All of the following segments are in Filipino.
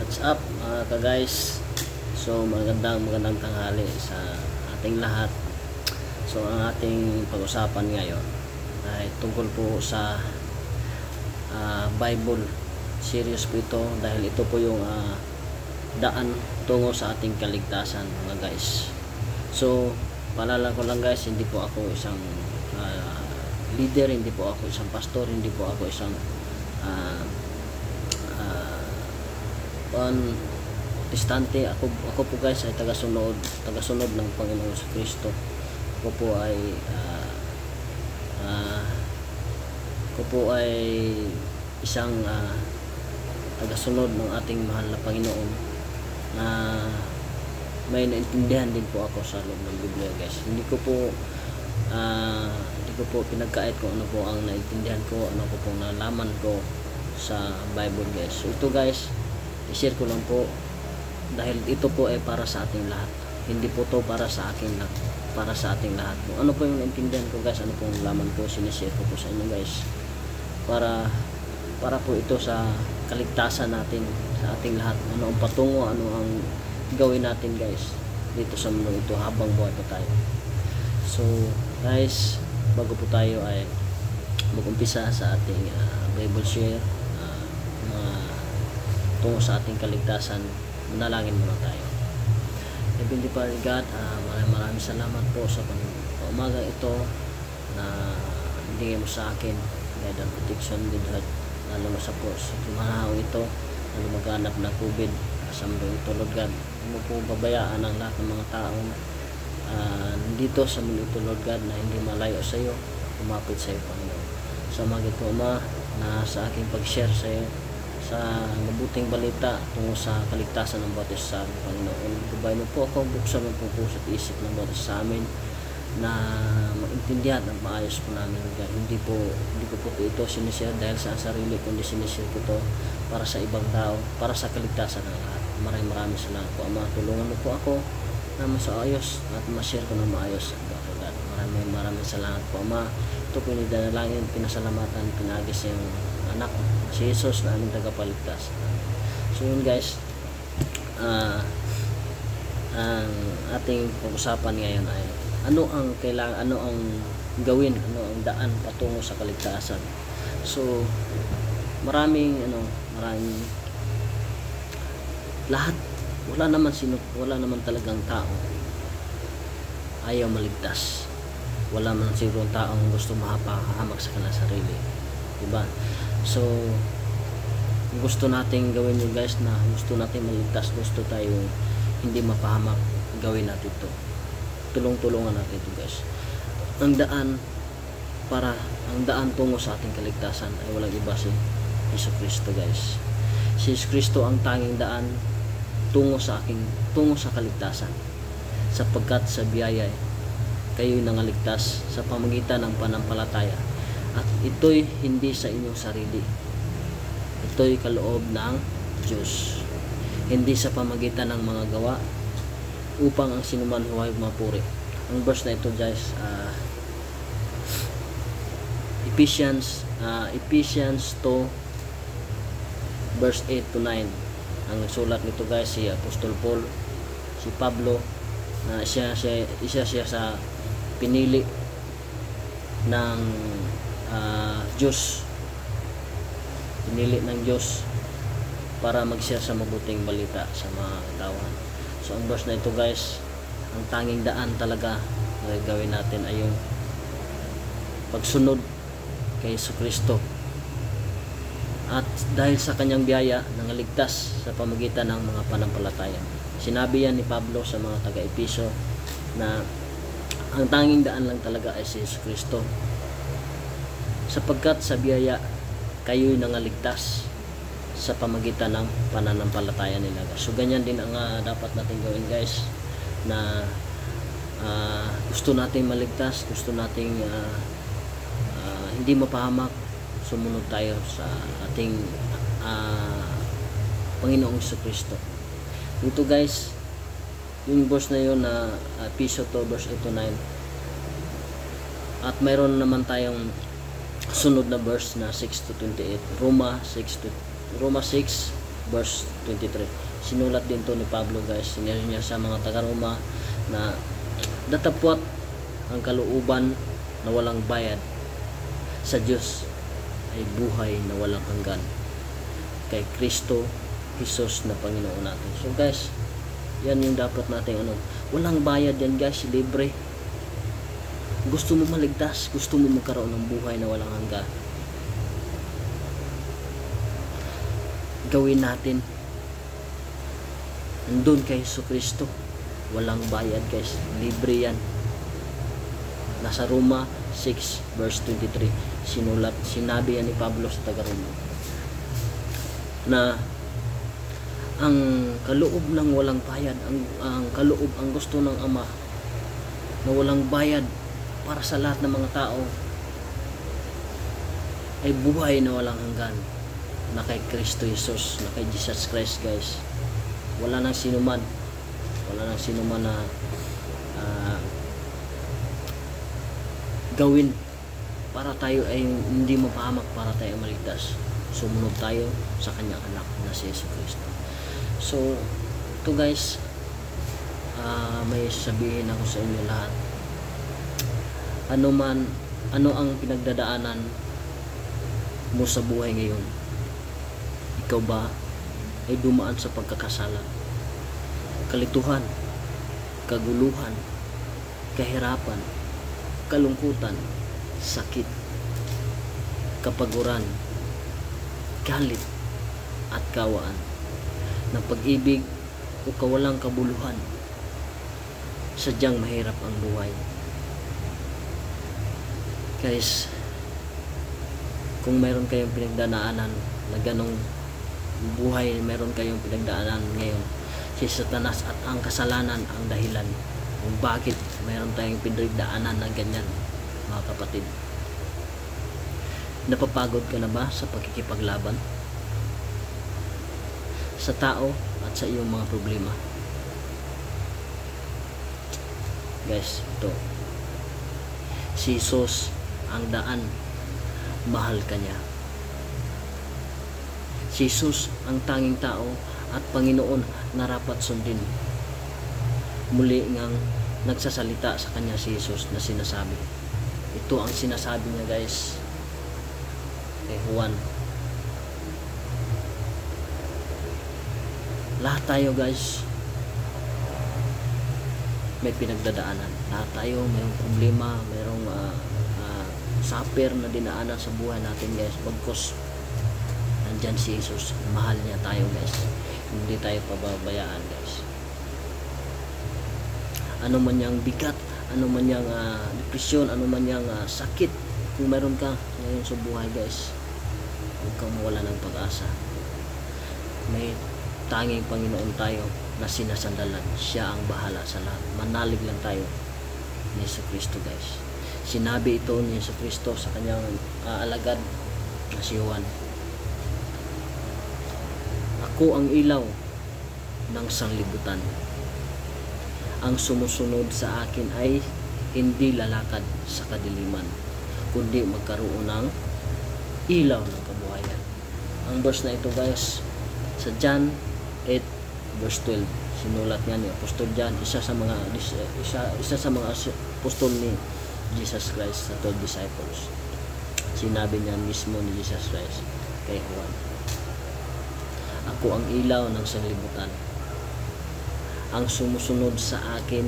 What's up mga ka-guys? So magandang magandang tanghali sa ating lahat. So ang ating pag-usapan ngayon ay tungkol po sa ah, Bible. Serious po ito dahil ito po yung ah, daan tungo sa ating kaligtasan mga guys. So paalala ko lang guys, hindi po ako isang ah, leader, hindi po ako isang pastor, hindi po ako isang ah, ah, on distante ako ako po guys ay tagasunod tagasunod ng Panginoon sa Kristo. Ako po ay ah, ah, ako po ay isang ah, tagasunod ng ating mahal na Panginoon na may naintindihan din po ako sa loob ng Biblia guys. Hindi ko po ah, hindi ko po pinagkait kung ano po ang naintindihan ko ano po nalaman ko sa Bible guys. So ito guys i-share ko lang po dahil ito po ay para sa ating lahat. Hindi po to para sa akin lang para sa ating lahat. Kung ano po yung naintindihan ko guys ano pong laman ko sinishare ko po sa inyo guys para para po ito sa kaligtasan natin sa ating lahat. Ano ang patungo ano ang gawin natin guys dito sa mundo ito habang buhay pa tayo. So guys bago po tayo ay mag-umpisa sa ating ah, Bible share tungo sa ating kaligtasan manalangin muna tayo. Heavenly Father God ah, maraming maraming salamat po sa umaga ito na hindi mo sa akin. Guide and protection din lahat lalo na sa po sa tumahao ito na lumaganap na COVID. Sa mundo ito Lord God mo po babayaan ang lahat ng mga taong ah, nandito sa mundo Lord God na hindi malayo sa iyo kumapit sa iyo Panginoon. Sa umaga ito Ama na sa aking pag-share sa iyo sa mabuting balita tungo sa kaligtasan ng bawat sa amin, Panginoon. Gabay mo po ako, buksan mo po po sa isip ng bawat sa amin na maintindihan at maayos po namin. Hindi po, hindi ko po ito sinishare dahil sa sarili kundi sinishare ko to para sa ibang tao, para sa kaligtasan ng lahat. Maraming maraming salamat po, Ama. Tulungan mo po ako na masaayos at ma-share ko na maayos ang God. Maraming maraming salamat po, Ama. Ito po yung dalangin, pinasalamatan, pinagis yung anak si Jesus na aming tagapaligtas. So yun guys, ah ang ating pag-usapan ngayon ay ano ang kailangan, ano ang gawin, ano ang daan patungo sa kaligtasan. So maraming ano, maraming lahat wala naman sino, wala naman talagang tao ayaw maligtas. Wala man siguro taong gusto mahapahamak sa kanilang sarili. Diba? So, gusto nating gawin yun guys na gusto natin maligtas, gusto tayo hindi mapahamak, gawin natin ito. Tulong-tulungan natin ito guys. Ang daan para ang daan tungo sa ating kaligtasan ay walang iba si Yesu Kristo guys. Si Yesu Kristo ang tanging daan tungo sa aking tungo sa kaligtasan sapagkat sa biyaya kayo'y nangaligtas sa pamagitan ng panampalataya at ito'y hindi sa inyong sarili. Ito'y kaloob ng Diyos. Hindi sa pamagitan ng mga gawa upang ang sinuman huwag mapuri. Ang verse na ito guys ah, Ephesians ah, Ephesians 2 verse 8 to 9 ang sulat nito guys si Apostol Paul si Pablo na siya siya isa siya sa pinili ng ah, Diyos. Pinili ng Diyos para mag-share sa mabuting balita sa mga katawan. So ang verse na ito guys ang tanging daan talaga na gawin natin ay yung pagsunod kay Yesu Kristo. At dahil sa kanyang biyaya nangaligtas sa pamagitan ng mga panampalataya. Sinabi yan ni Pablo sa mga taga-Episo na ang tanging daan lang talaga ay si Jesus Kristo sapagkat sa biyaya kayo'y nangaligtas sa pamagitan ng pananampalataya nila so ganyan din ang ah, dapat natin gawin guys na ah, gusto nating maligtas gusto nating ah, ah, hindi mapahamak sumunod tayo sa ating ah, Panginoong Iso Kristo dito guys yung verse na yun na uh, piso to verse 8 to 9 at mayroon naman tayong sunod na verse na 6 to 28 Roma 6 to Roma 6 verse 23. Sinulat din to ni Pablo guys. Sinabi niya sa mga taga-Roma na datapwat ang kalooban na walang bayad sa Diyos ay buhay na walang hanggan kay Kristo Jesus na Panginoon natin. So guys, yan yung dapat natin ano. Walang bayad yan guys, libre. Gusto mo maligtas, gusto mo magkaroon ng buhay na walang hanggan. Gawin natin. Nandun kay Jesus Kristo. Walang bayad guys, libre yan. Nasa Roma 6 verse 23 sinulat sinabi yan ni Pablo sa taga Roma na ang kaloob ng walang bayad ang, ang kaloob ang gusto ng ama na walang bayad para sa lahat ng mga tao ay buhay na walang hanggan na kay Kristo Jesus na kay Jesus Christ guys. Wala nang sinuman wala nang sinuman na uh, gawin para tayo ay hindi mapahamak para tayo maligtas. Sumunod tayo sa kanyang anak na si Yesu Cristo so to guys uh, may sabihin ako sa inyo lahat ano man ano ang pinagdadaanan mo sa buhay ngayon ikaw ba ay dumaan sa pagkakasala kalituhan kaguluhan kahirapan kalungkutan sakit, kapaguran, galit, at kawaan ng pag-ibig o kawalang kabuluhan. Sadyang mahirap ang buhay. Guys, kung meron kayong pinagdanaanan na ganong buhay, meron kayong pinagdaanan ngayon, si Satanas at ang kasalanan ang dahilan kung bakit meron tayong pinagdaanan na ganyan mga kapatid. Napapagod ka na ba sa pagkikipaglaban? Sa tao at sa iyong mga problema? Guys, ito. Si Jesus ang daan. Mahal ka niya. Si Jesus ang tanging tao at Panginoon na rapat sundin. Muli ngang nagsasalita sa kanya si Jesus na sinasabi, ito ang sinasabi niya guys kay Juan lahat tayo guys may pinagdadaanan lahat tayo mayroong problema mayroong uh, suffer na dinaanan sa buhay natin guys. Pagkos nandyan si Jesus. Mahal niya tayo guys. Hindi tayo pababayaan guys. Ano man yung bigat ano man yung uh, depresyon, ano man yung uh, sakit kung meron ka ngayon sa buhay guys huwag kang mawala ng pag-asa. May tanging Panginoon tayo na sinasandalan. Siya ang bahala sa lahat. Manalig lang tayo ni Yesu Cristo guys sinabi ito ni Yesu Cristo sa kanyang uh, alagad na si Juan. Ako ang ilaw ng sanglibutan. Ang sumusunod sa akin ay hindi lalakad sa kadiliman kundi magkaroon ng ilaw ng kabuhayan. Ang verse na ito guys sa John 8 verse 12 sinulat niya ni Apostol John isa sa mga isa, isa sa mga apostol ni Jesus Christ sa 12 disciples sinabi niya mismo ni Jesus Christ kay Juan ako ang ilaw ng sanglibutan ang sumusunod sa akin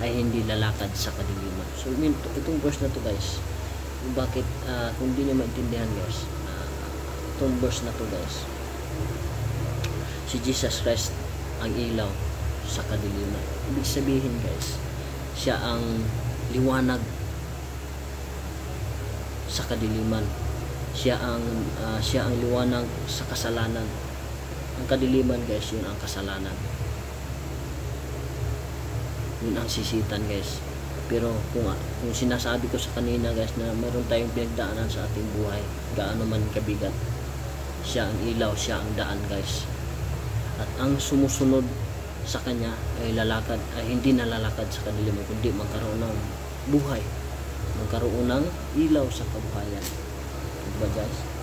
ay hindi lalakad sa kadiliman. So, itong verse na to guys, bakit, uh, kung hindi nyo maintindihan guys, uh, itong verse na to guys, si Jesus Christ ang ilaw sa kadiliman. Ibig sabihin guys, siya ang liwanag sa kadiliman. Siya ang uh, siya ang liwanag sa kasalanan. Ang kadiliman guys, yun ang kasalanan yun ang sisitan guys pero kung, kung sinasabi ko sa kanina guys na meron tayong pinagdaanan sa ating buhay gaano man kabigat siya ang ilaw, siya ang daan guys at ang sumusunod sa kanya ay lalakad ay hindi nalalakad sa kanila kundi magkaroon ng buhay magkaroon ng ilaw sa kabuhayan. Diba guys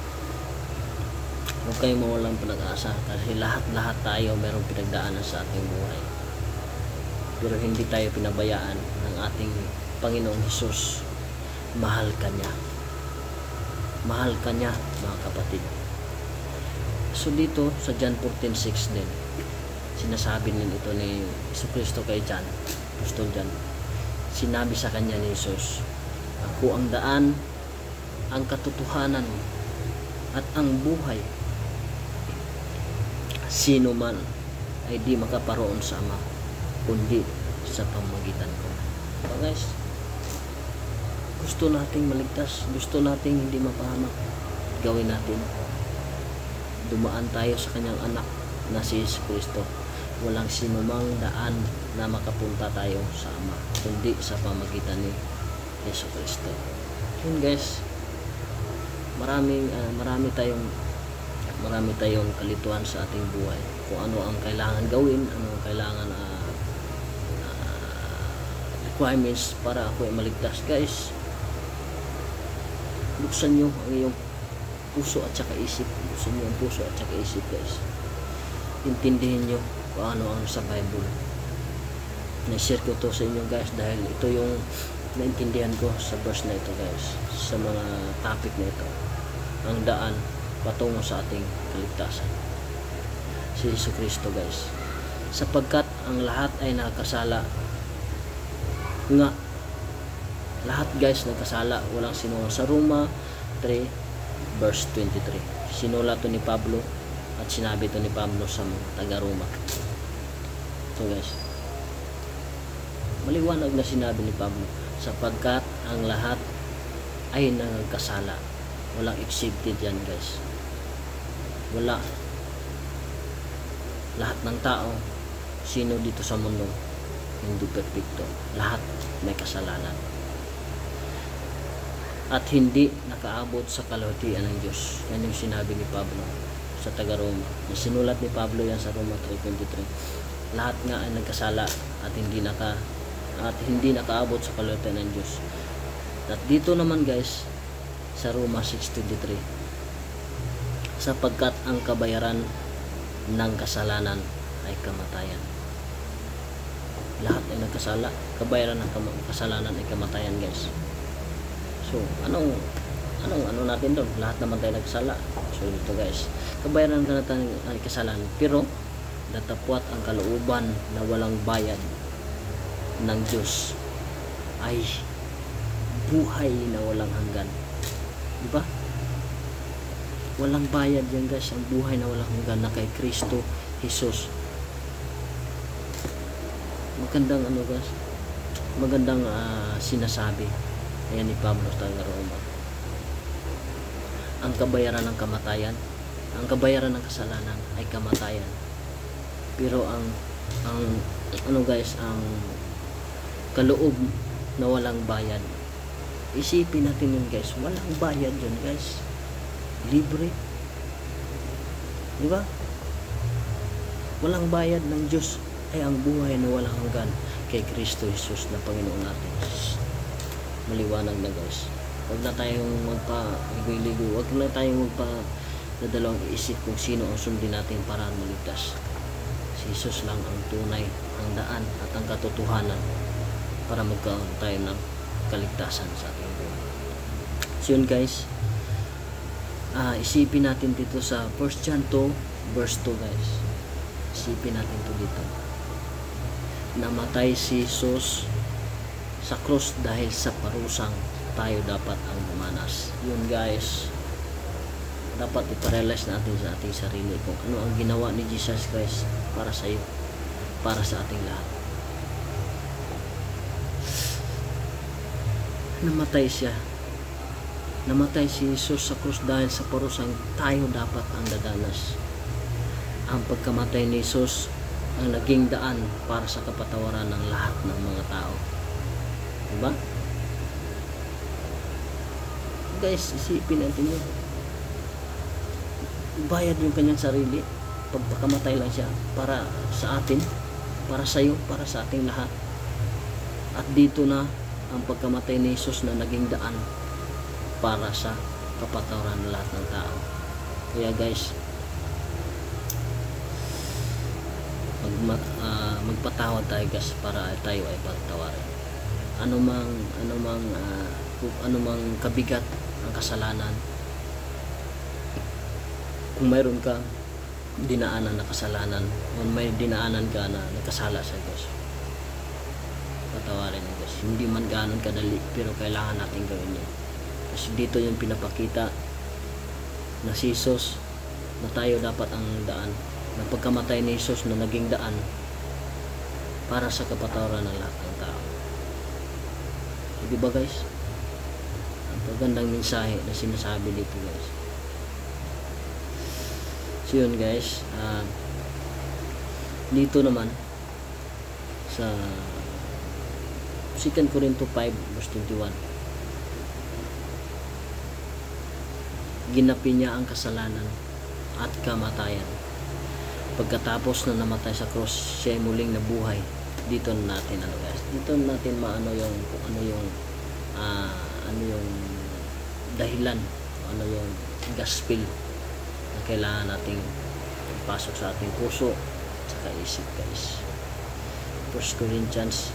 huwag kayong mawalang pag-asa kasi lahat-lahat tayo merong pinagdaanan sa ating buhay. Pero hindi tayo pinabayaan ng ating Panginoong Hesus. Mahal ka niya. Mahal ka niya mga kapatid. So dito sa John 14.6 din sinasabi din ito ni Kristo kay John Apostol John. Sinabi sa kanya ni Jesus ako ang daan ang katotohanan at ang buhay. Sino man ay di makaparoon sa Ama kundi sa pamagitan ko. So guys? Gusto nating maligtas gusto nating hindi mapahamak gawin natin. Dumaan tayo sa kanyang anak na si Jesus Kristo. Walang sinumang daan na makapunta tayo sa Ama kundi sa pamagitan ni Yesu Kristo. Yun guys. Maraming uh, marami tayong marami tayong kalituhan sa ating buhay. Kung ano ang kailangan gawin ano ang kailangan uh, uh, requirements para ako ay maligtas. Guys buksan nyo ang iyong puso at saka isip. Buksan nyo ang puso at saka isip guys. Intindihin nyo kung ano ang sa Bible. Na-share ko to sa inyo guys dahil ito yung naintindihan ko sa verse na ito guys. Sa mga topic na ito. Ang daan patungo sa ating kaligtasan. Si Yesu Kristo guys. Sapagkat ang lahat ay nakasala nga lahat guys nagkasala walang sino sa Roma 3 verse 23 sinulat to ni Pablo at sinabi to ni Pablo sa taga Roma so guys maliwanag na sinabi ni Pablo sapagkat ang lahat ay nagkasala walang excepted yan guys. Wala. Lahat ng tao sino dito sa mundo hindi perfecto. Lahat may kasalanan. At hindi nakaabot sa kalahatian ng Diyos. Yan yung sinabi ni Pablo sa taga Roma sinulat ni Pablo yan sa Roma 3.23 lahat nga ay nagkasala at hindi naka at hindi nakaabot sa kalahatian ng Diyos. At dito naman guys sa Roma 6.23 sapagkat ang kabayaran ng kasalanan ay kamatayan. Lahat ay nagkasala kabayaran ng kasalanan ay kamatayan guys. So anong anong ano natin doon? Lahat naman tayo nagsala so ito guys kabayaran ka natin ay kasalanan pero datapwat ang kalooban na walang bayad ng Diyos ay buhay na walang hanggan Di ba? Walang bayad yan guys. Ang buhay na walang hanggan na kay Kristo Jesus. Magandang ano guys. Magandang uh, sinasabi. Ayan ni Pablo taga Roma. Ang kabayaran ng kamatayan, ang kabayaran ng kasalanan ay kamatayan. Pero ang ang ano guys, ang kaloob na walang bayad. Isipin natin yun guys walang bayad yun guys. Libre. Di ba? Walang bayad ng Diyos ay ang buhay na walang hanggan kay Kristo Jesus na Panginoon natin. Maliwanag na guys. Huwag na tayong magpa ligoy-ligoy huwag na tayong magpa nadalawang isip kung sino ang sundin natin para maligtas. Si Jesus lang ang tunay ang daan at ang katotohanan para magkaroon tayo ng kaligtasan sa ating buhay. So yun guys, uh, isipin natin dito sa 1 John 2 verse 2 guys. Isipin natin to dito. Namatay si Jesus sa cross dahil sa parusang tayo dapat ang bumanas. Yun guys, dapat iparealize natin sa ating sarili kung ano ang ginawa ni Jesus Christ para sa iyo, para sa ating lahat. Namatay siya. Namatay si Jesus sa krus dahil sa parusang tayo dapat ang dadanas. Ang pagkamatay ni Jesus ang naging daan para sa kapatawaran ng lahat ng mga tao. Diba? guys isipin natin yun. Bayad yung kanyang sarili. Pagpakamatay lang siya para sa atin para sa iyo, para sa ating lahat. At dito na ang pagkamatay ni Jesus na naging daan para sa kapatawaran ng lahat ng tao. Kaya guys, mag, uh, magpatawad tayo guys para tayo ay pagtawarin. Ano mang ano mang uh, ano mang kabigat ang kasalanan kung mayroon ka dinaanan na kasalanan o may dinaanan ka na nagkasala sa Diyos patawarin ng Diyos hindi man ganon kadali pero kailangan natin gawin yun. Kasi dito yung pinapakita na si Jesus na tayo dapat ang daan. Na pagkamatay ni Jesus na naging daan para sa kapatawaran ng lahat ng tao. So, di ba guys? Ang pagandang mensahe na sinasabi dito guys. So yun guys. Ah, dito naman sa 2 Corinto 5 verse 21 ginapi niya ang kasalanan at kamatayan. Pagkatapos na namatay sa cross siya ay muling nabuhay. Dito na natin ano guys. Dito na natin maano yung ano yung ah, ano yung dahilan ano yung gospel na kailangan nating ipasok sa ating puso at saka isip guys. 1 Corinthians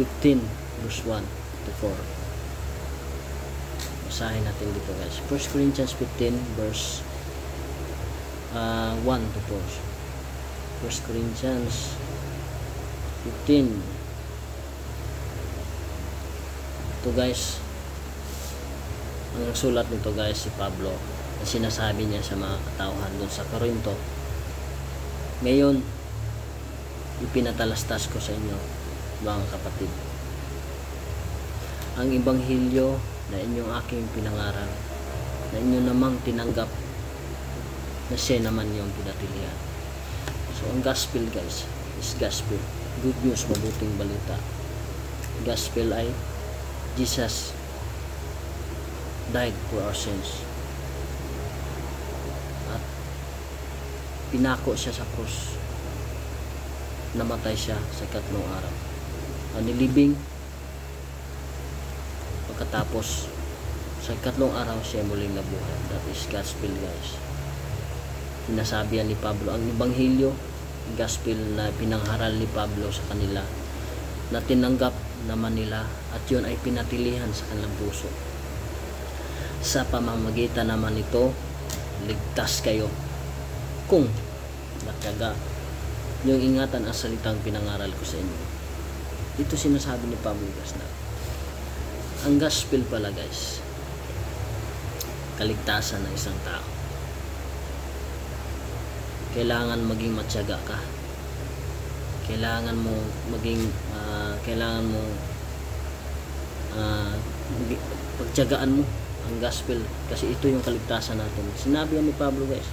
15 verse 1 to 4 basahin natin dito guys. 1 Corinthians 15 verse uh, 1 to 4 1 Corinthians 15 ito guys. Ang nagsulat nito guys si Pablo na sinasabi niya sa mga katauhan doon sa Corinto. Ngayon ipinatalastas ko sa inyo mga kapatid. Ang ibanghilyo na inyong aking pinangaral na inyo namang tinanggap na siya naman yung pinatilihan. So ang gospel guys is gospel. Good news mabuting balita. Gospel ay Jesus died for our sins. At pinako siya sa krus. Namatay siya sa katlong araw ang nilibing. Pagkatapos sa katlong araw siya muling nabuhay. That is gospel guys. Sinasabihan ni Pablo ang ebanghelyo gospel na pinangharal ni Pablo sa kanila na tinanggap naman nila at yun ay pinatilihan sa kanilang puso. Sa pamamagitan naman nito ligtas kayo kung natyaga yung ingatan ang salitang pinangaral ko sa inyo ito sinasabi ni Pablo guys na ang gospel pala guys kaligtasan ng isang tao. Kailangan maging matyaga ka. Kailangan mo maging uh, kailangan mo uh, pagtyagaan mo ang gospel kasi ito yung kaligtasan natin. Sinabi ni Pablo guys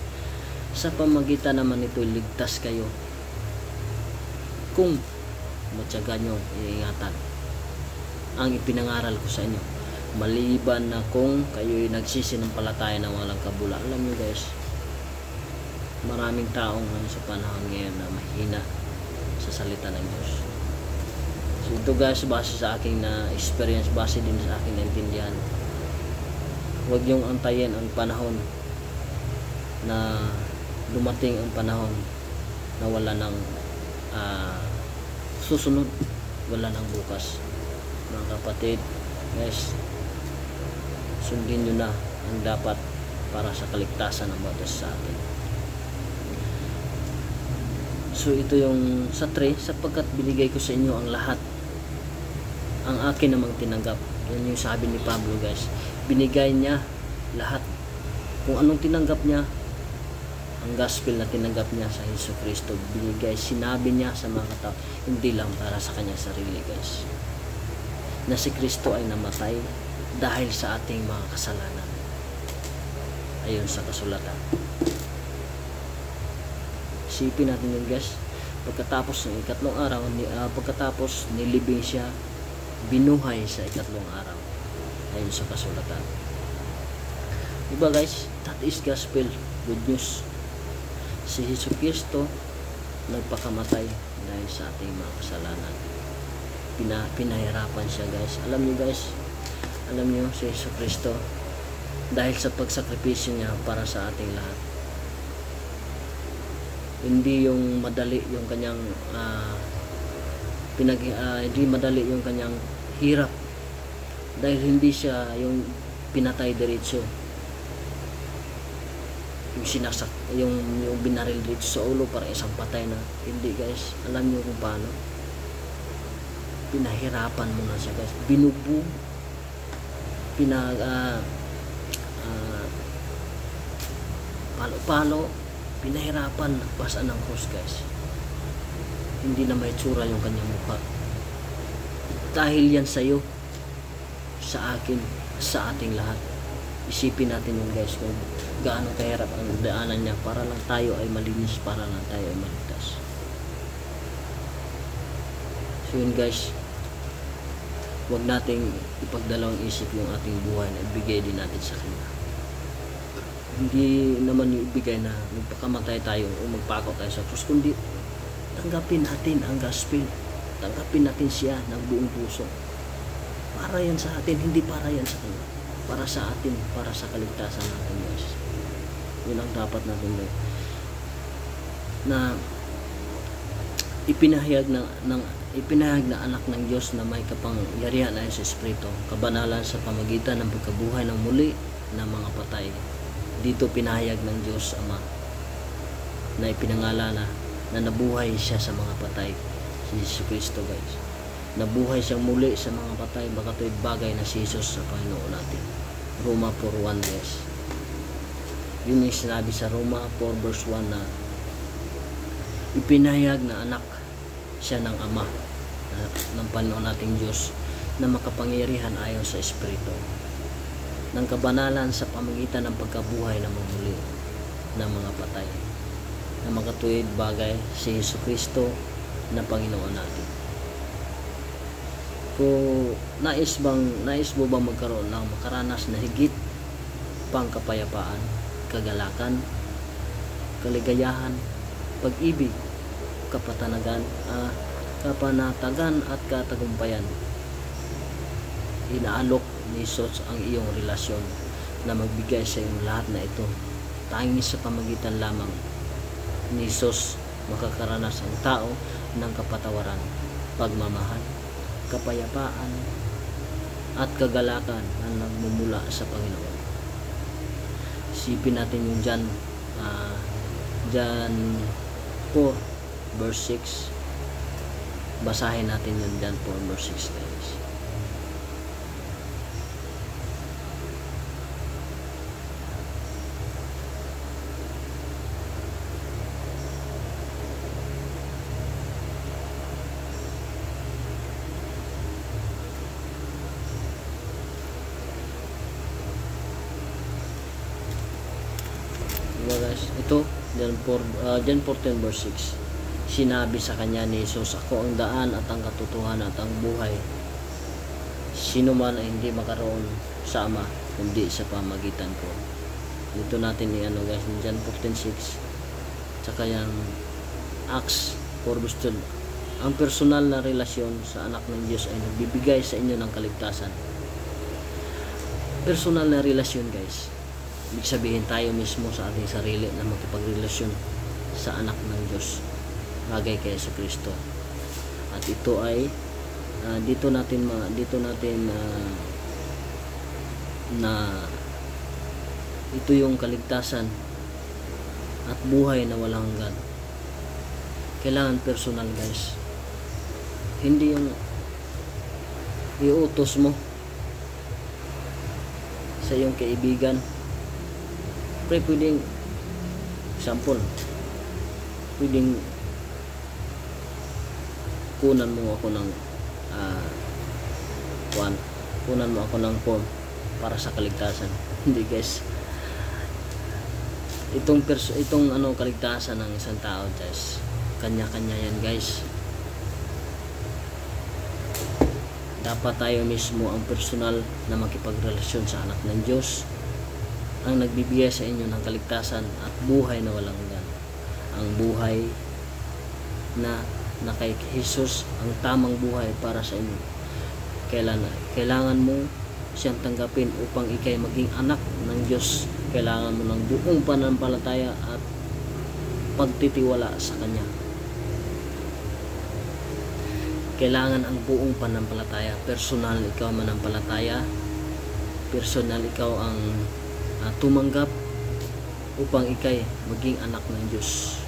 sa pamagitan naman ito ligtas kayo. Kung matyaga nyo iingatan ang ipinangaral ko sa inyo maliban na kung kayo'y nagsisinampalataya ng walang kabula. Alam nyo guys maraming taong ano, sa panahon ngayon na mahina sa salita ng Diyos. So ito guys base sa aking na experience base din sa aking naintindihan huwag yung antayin ang panahon na dumating ang panahon na wala ng uh, susunod. Wala ng bukas. Mga kapatid guys sundin nyo na ang dapat para sa kaligtasan ng bawat sa atin. So ito yung sa 3 sapagkat binigay ko sa inyo ang lahat ang akin namang tinanggap. Yan yung sabi ni Pablo guys. Binigay niya lahat. Kung anong tinanggap niya ang gospel na tinanggap niya sa Hesus Kristo. Binigay sinabi niya sa mga tao hindi lang para sa kanya sarili guys. Na si Kristo ay namatay dahil sa ating mga kasalanan. Ayon sa kasulatan. Isipin natin yun guys. Pagkatapos ng ikatlong araw ni, uh, pagkatapos nilibing siya binuhay sa ikatlong araw. Ayon sa kasulatan. Diba guys? That is gospel. Good news si Hesus Kristo nagpakamatay dahil sa ating mga kasalanan. Pina, pinahirapan siya guys. Alam niyo guys alam niyo si Hesus Kristo dahil sa pagsakripisyo niya para sa ating lahat. Hindi yung madali yung kanyang ah, pinag ah, hindi madali yung kanyang hirap. Dahil hindi siya yung pinatay diretso yung sinasak yung yung binaril diretso sa ulo para isang patay na. Hindi guys. Alam niyo kung paano? Pinahirapan mo na siya guys. Binugbog. Pinag ah, ah, palo-palo. Pinahirapan nagpasa ng cross guys. Hindi na may tsura yung kanyang mukha. Dahil yan sa'yo. Sa akin. Sa ating lahat isipin natin yung guys kung gaano kahirap ang daanan niya para lang tayo ay malinis para lang tayo ay maligtas. So yun guys huwag nating ipagdalawang isip yung ating buhay na ibigay din natin sa kanya. Hindi naman yung ibigay na magpakamatay tayo o magpako tayo sa krus kundi tanggapin natin ang gospel. Tanggapin natin siya ng buong puso. Para yan sa atin hindi para yan sa kanya para sa atin para sa kaligtasan natin guys yun ang dapat natin gawin. Na ipinahayag ng, ng ipinahayag na anak ng Diyos na may kapangyarihan ayon sa Espiritu. Kabanalan sa pamagitan ng pagkabuhay ng muli ng mga patay. Dito pinahayag ng Diyos Ama na ipinangala na na nabuhay siya sa mga patay. Si Jesus Kristo guys nabuhay siyang muli sa mga patay. Baka ito'y bagay na si Jesus sa Panginoon natin. Roma 4.1 guys yun yung sinabi sa Roma 4 verse 1 na ipinahayag na anak siya ng Ama na, ng Panginoon nating Diyos na makapangyarihan ayon sa Espiritu ng kabanalan sa pamagitan ng pagkabuhay ng mamuli ng mga patay na makatuwid bagay si Yesu Kristo na Panginoon natin kung nais bang nais mo bang magkaroon ng makaranas na higit pang kapayapaan kagalakan kaligayahan pag-ibig kapatanagan ah, kapanatagan at katagumpayan. Inaalok ni Jesus ang iyong relasyon na magbigay sa iyong lahat na ito. Tanging sa pamagitan lamang ni Jesus makakaranas ang tao ng kapatawaran pagmamahal kapayapaan at kagalakan na nagmumula sa Panginoon. Isipin natin yung John uh, John 4 verse 6 basahin natin yung John 4 verse 6 guys Diba guys? Ito, John 4, uh, John 14 verse 6. Sinabi sa kanya ni Jesus, Ako ang daan at ang katotohanan at ang buhay. Sino man ay hindi makaroon sa Ama, kundi sa pamagitan ko. Dito natin ni ano guys, John 14.6 tsaka yung Acts 4 verse 12. Ang personal na relasyon sa anak ng Diyos ay nagbibigay sa inyo ng kaligtasan. Personal na relasyon guys Ibig sabihin tayo mismo sa ating sarili na makipagrelasyon sa anak ng Diyos bagay kay sa Kristo. At ito ay uh, dito natin ma, dito natin uh, na ito yung kaligtasan at buhay na walang hanggan. Kailangan personal guys. Hindi yung iutos mo sa iyong kaibigan pre pwedeng example pwedeng kunan mo ako ng uh, kuan kunan mo ako ng form para sa kaligtasan. Hindi guys. Itong perso itong ano kaligtasan ng isang tao guys kanya-kanya yan guys. Dapat tayo mismo ang personal na makipagrelasyon sa anak ng Diyos. Ang nagbibigay sa inyo ng kaligtasan at buhay na walang. Ang buhay na na kay Jesus ang tamang buhay para sa inyo. Kailangan, kailangan mo siyang tanggapin upang ikay maging anak ng Diyos. Kailangan mo ng buong pananampalataya at pagtitiwala sa Kanya. Kailangan ang buong panampalataya. Personal ikaw manampalataya. Personal ikaw ang uh, tumanggap upang ikay maging anak ng Diyos.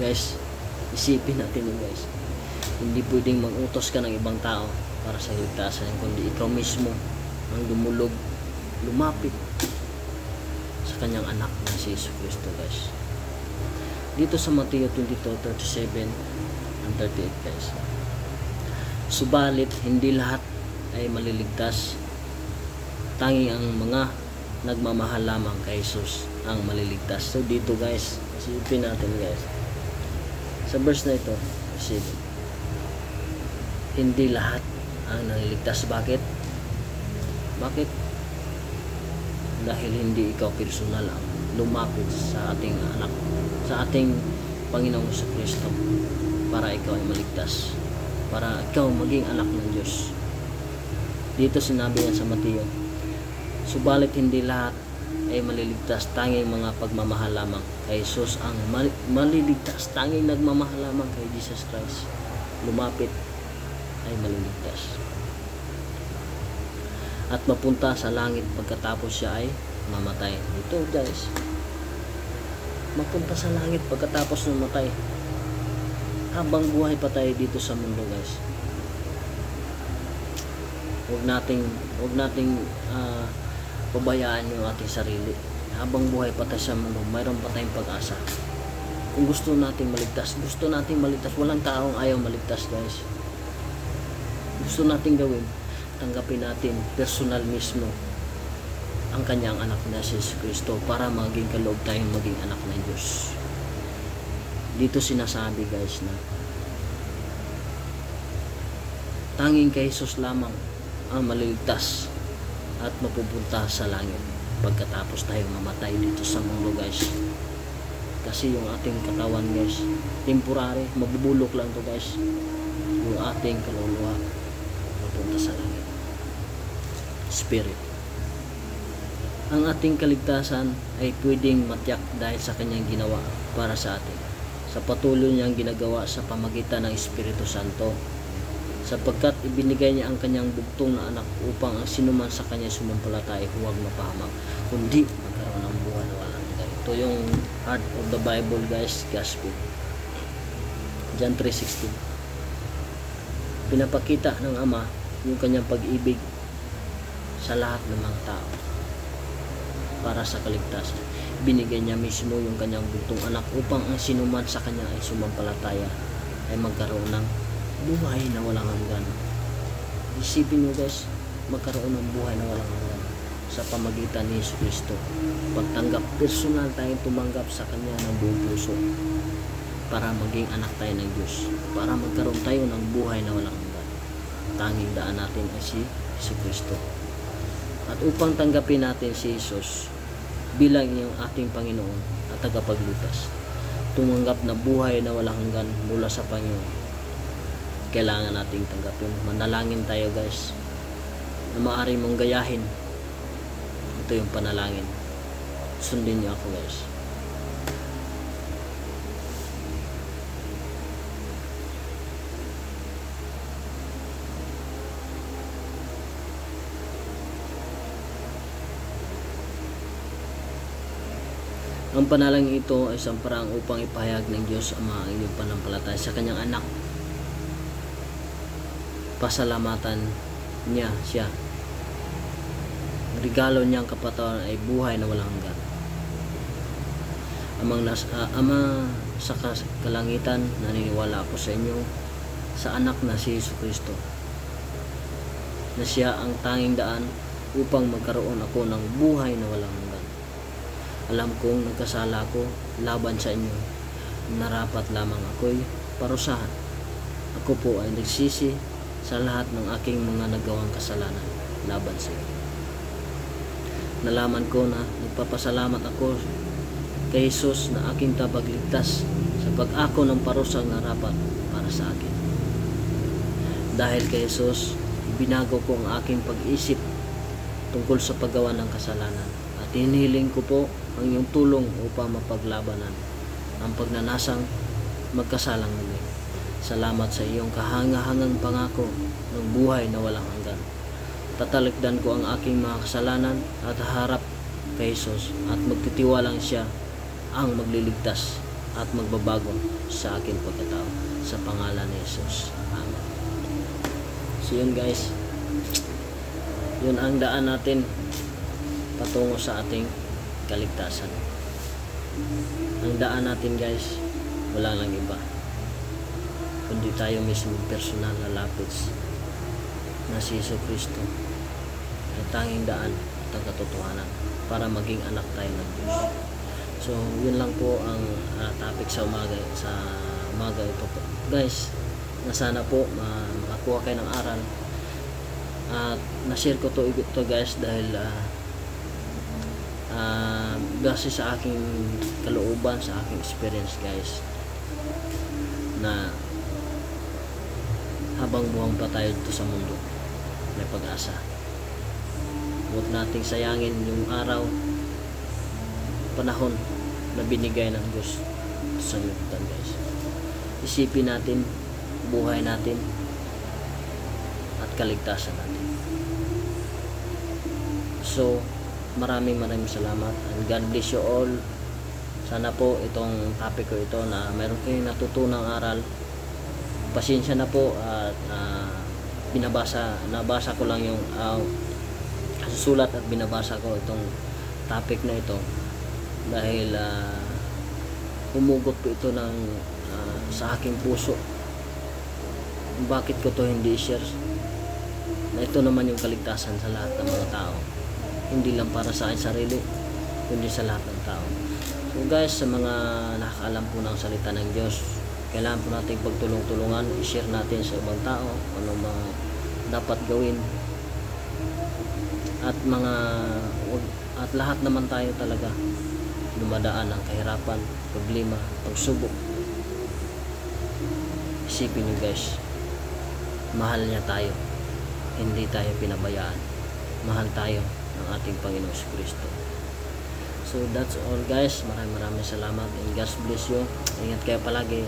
Guys, isipin natin yun guys. Hindi pwedeng mag-utos ka ng ibang tao para sa ligtasan, kundi ikaw mismo ang dumulog, lumapit sa kanyang anak na si Jesus Cristo guys. Dito sa Mateo 22:37 and 38 guys. Subalit hindi lahat ay maliligtas. Tanging ang mga nagmamahal lamang kay Jesus ang maliligtas. So dito guys, isipin natin guys. Sa verse na ito. Hindi lahat ang naliligtas. Bakit? Bakit? Dahil hindi ikaw personal ang lumapit sa ating anak, sa ating Panginoong sa Kristo para ikaw ay maligtas. Para ikaw maging anak ng Diyos. Dito sinabi niya sa Mateo, Subalit hindi lahat ay maliligtas tanging mga pagmamahal lamang kay Jesus ang maliligtas. Tanging nagmamahal lamang kay Jesus Christ. Lumapit ay maliligtas. At mapunta sa langit pagkatapos siya ay mamatay. Ito guys. Mapunta sa langit pagkatapos mamatay habang buhay pa tayo dito sa mundo guys. Huwag nating huwag nating uh, pabayaan yung ating sarili habang buhay pa tayo sa mundo mayroon pa tayong pag-asa. Kung gusto natin maligtas gusto natin maligtas. Walang taong ayaw maligtas guys. Gusto natin gawin tanggapin natin personal mismo ang kanyang anak na si Kristo para maging kaloob tayong maging anak ng Diyos. Dito sinasabi guys na tanging kay Jesus lamang ang maliligtas at mapupunta sa langit pagkatapos tayo mamatay dito sa mundo guys. Kasi yung ating katawan guys temporary mabubulok lang to guys. Yung ating kaluluwa mapunta sa langit. Spirit. Ang ating kaligtasan ay pwedeng matyak dahil sa kanyang ginawa para sa atin. Sa patuloy niyang ginagawa sa pamagitan ng Espiritu Santo sapagkat ibinigay niya ang kanyang bugtong na anak upang ang sinuman sa kanya sumampalataya huwag mapahamak kundi magkaroon ng buhay walang hanggan. Ito yung heart of the Bible guys gospel. John 3.16 pinapakita ng Ama yung kanyang pag-ibig sa lahat ng mga tao para sa kaligtasan. Binigay niya mismo yung kanyang bugtong anak upang ang sinuman sa kanya ay sumampalataya ay magkaroon ng buhay na walang hanggan. Isipin nyo guys, magkaroon ng buhay na walang hanggan sa pamagitan ni Yesu Cristo. Pagtanggap, personal tayong tumanggap sa Kanya ng buong puso para maging anak tayo ng Diyos. Para magkaroon tayo ng buhay na walang hanggan. Tanging daan natin ay si Yesu Cristo. At upang tanggapin natin si Jesus bilang yung ating Panginoon at tagapaglutas, tumanggap na buhay na walang hanggan mula sa Panginoon kailangan nating tanggapin. Manalangin tayo guys na maaari mong gayahin. Ito yung panalangin. Sundin niyo ako guys. Ang panalangin ito ay isang parang upang ipahayag ng Diyos ang mga inyong panampalataya sa kanyang anak pasalamatan niya siya. regalo niyang kapatawan ay buhay na walang hanggan. Amang nas, uh, ama sa kalangitan, naniniwala ako sa inyo sa anak na si Yesu Kristo na siya ang tanging daan upang magkaroon ako ng buhay na walang hanggan. Alam kong nagkasala ako laban sa inyo. Narapat lamang ako'y parusahan. Ako po ay nagsisi sa lahat ng aking mga nagawang kasalanan laban sa iyo. Nalaman ko na nagpapasalamat ako kay Jesus na aking tabagligtas sa pag-ako ng parusang narapat para sa akin. Dahil kay Jesus, binago ko ang aking pag-isip tungkol sa paggawa ng kasalanan at hinihiling ko po ang iyong tulong upang mapaglabanan ang pagnanasang magkasalang. Salamat sa iyong kahangahangang pangako ng buhay na walang hanggan. Tatalikdan ko ang aking mga kasalanan at harap kay Jesus at magtitiwalang siya ang magliligtas at magbabago sa aking pagkatao sa pangalan ni Jesus. Amen. So yun guys, yun ang daan natin patungo sa ating kaligtasan. Ang daan natin guys, wala lang iba. Kundi tayo mismo personal na lapit na si Yesu Kristo ay tanging daan at ang katotohanan para maging anak tayo ng Diyos. So, yun lang po ang uh, topic sa umaga sa umaga ito po. Guys, na sana po ma makakuha kayo ng aral at na-share ko to ito guys dahil uh, uh, base sa aking kalooban, sa aking experience guys na habang buwang pa tayo dito sa mundo. May pag-asa. Huwag nating sayangin yung araw panahon na binigay ng Diyos sa liputan guys isipin natin buhay natin at kaligtasan natin. So maraming maraming salamat and God bless you all. Sana po itong topic ko ito na meron kayong natutunang aral pasensya na po at uh, binabasa nabasa ko lang yung uh, susulat at binabasa ko itong topic na ito. Dahil uh, humugot po ito ng uh, sa aking puso. Bakit ko to hindi share na ito naman yung kaligtasan sa lahat ng mga tao. Hindi lang para sa akin sarili kundi sa lahat ng tao. So guys sa mga nakakaalam po ng salita ng Diyos kailangan po natin pagtulong-tulungan i-share natin sa ibang tao ano mga dapat gawin at mga at lahat naman tayo talaga dumadaan ng kahirapan problema, pagsubok isipin nyo guys mahal niya tayo hindi tayo pinabayaan mahal tayo ng ating Panginoon si Kristo. So that's all guys. Maraming maraming salamat and God bless you. Ingat kayo palagi.